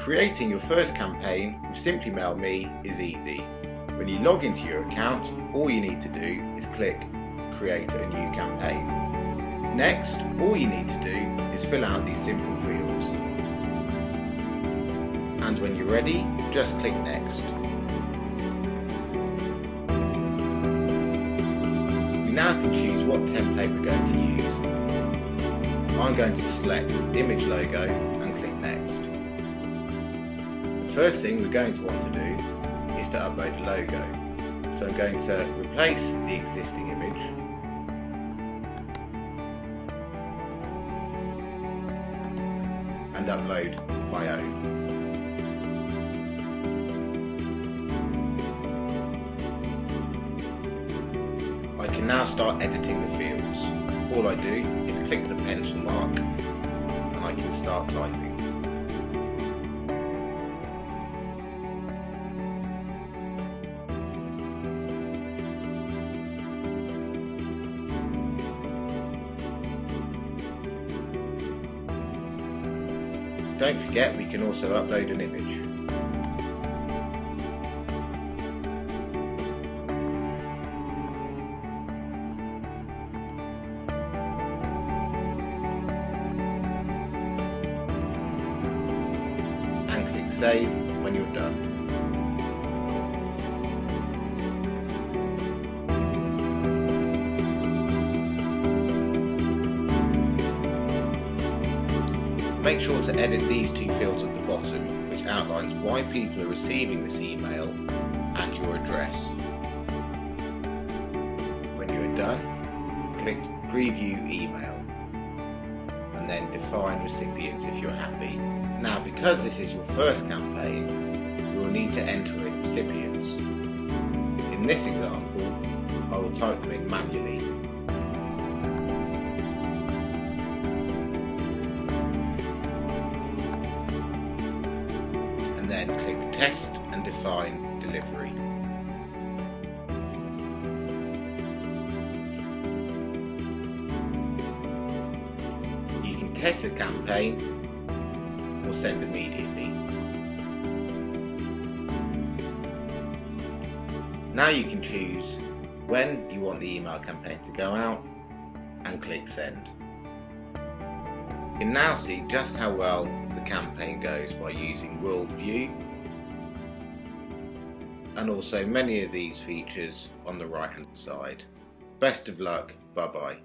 Creating your first campaign with Simply Mail Me is easy. When you log into your account, all you need to do is click Create a new campaign. Next, all you need to do is fill out these simple fields. And when you're ready, just click Next. We now can choose what template we're going to use. I'm going to select Image Logo and click Next. First thing we're going to want to do is to upload the logo. So I'm going to replace the existing image and upload my own. I can now start editing the fields. All I do is click the pencil mark and I can start typing. Don't forget we can also upload an image. and click save when you're done. Make sure to edit these two fields at the bottom which outlines why people are receiving this email and your address. When you are done, click preview email and then define recipients if you're happy. Now because this is your first campaign, you will need to enter in recipients. In this example, I will type them in manually. Then click test and define delivery. You can test the campaign or send immediately. Now you can choose when you want the email campaign to go out and click send. You can now see just how well the campaign goes by using World View and also many of these features on the right hand side. Best of luck, bye bye.